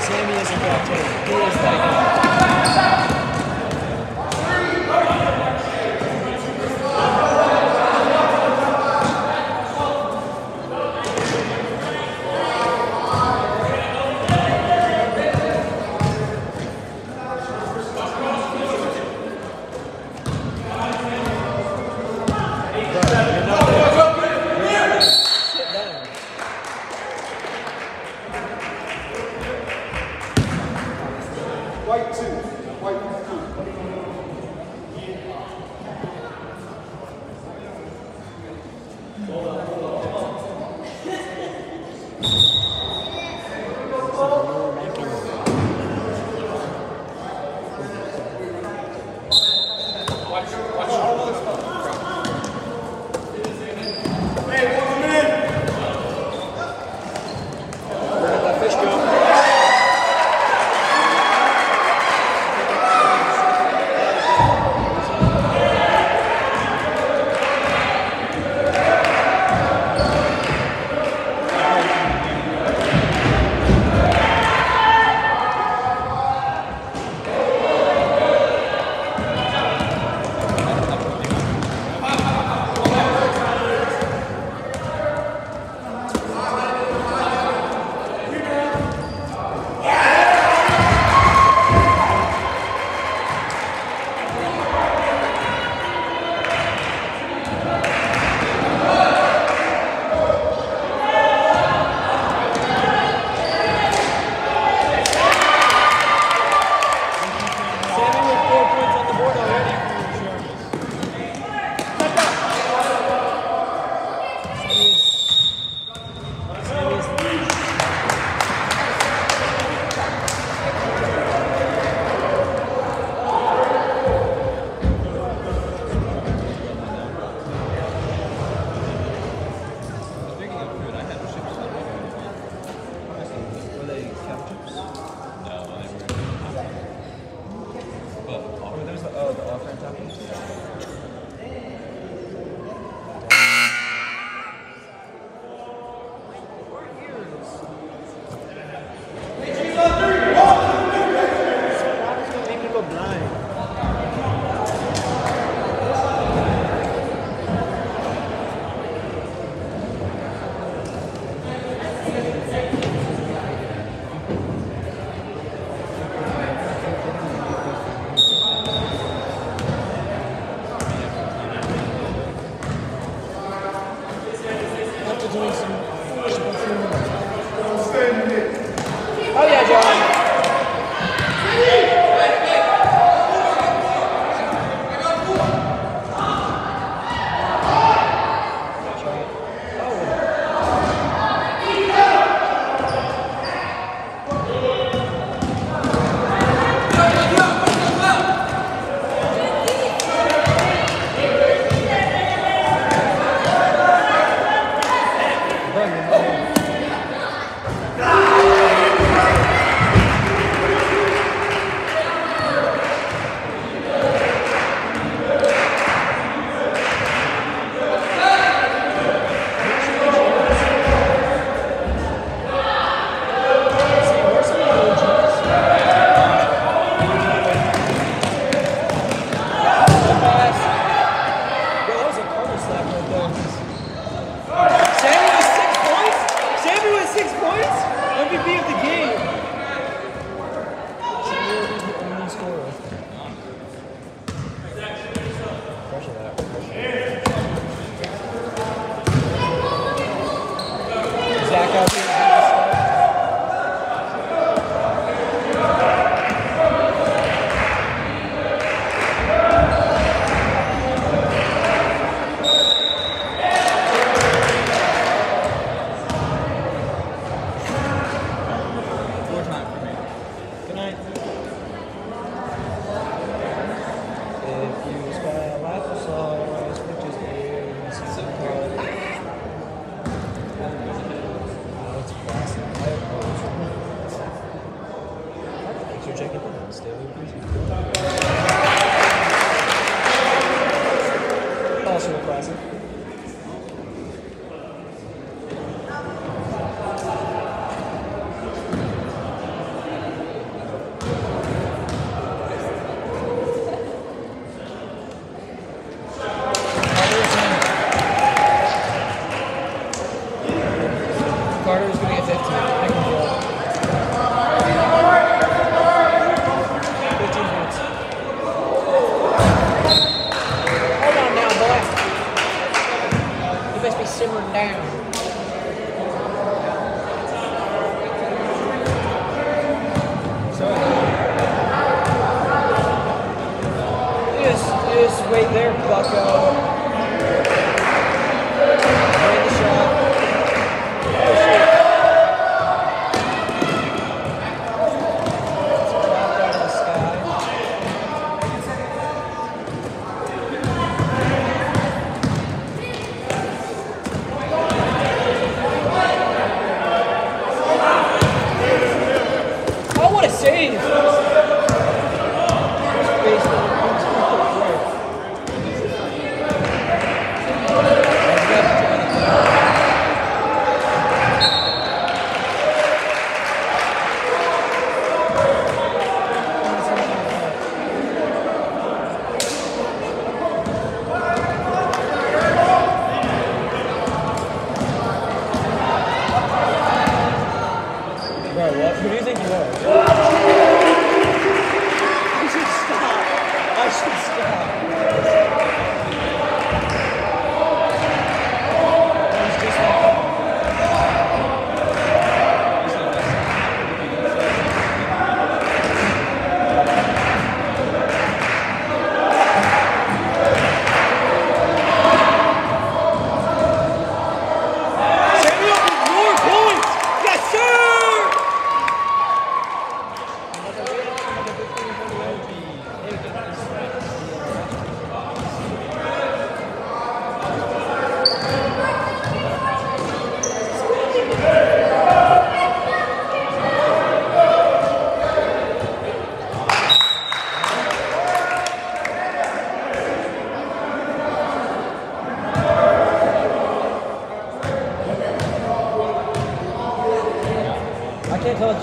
Sammy isn't that good. Who is that guy? doing some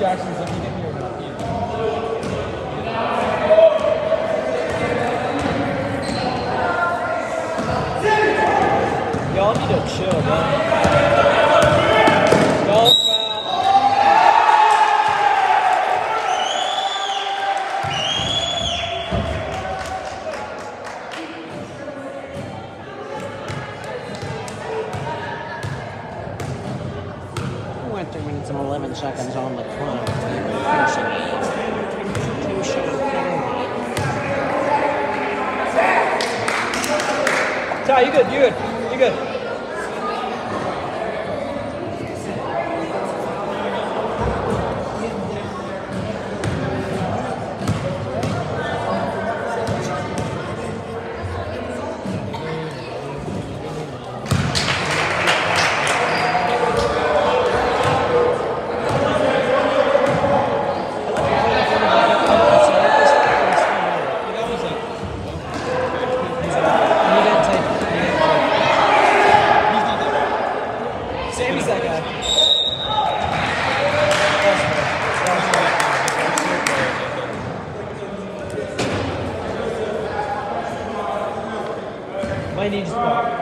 I Might need spot.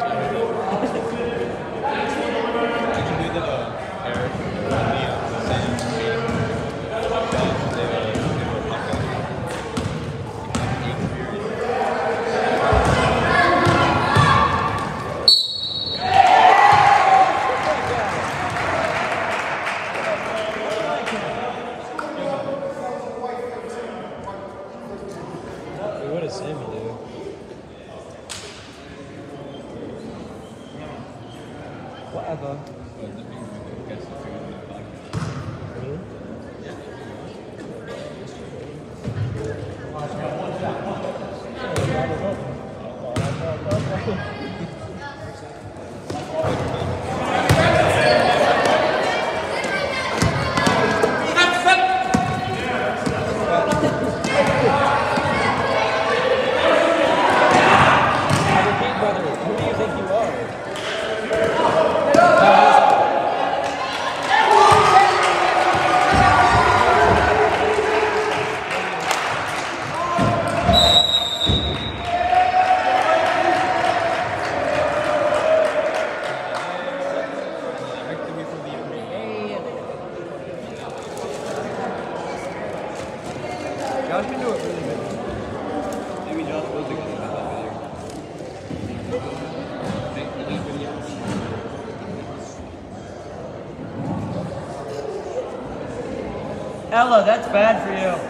That's bad for you.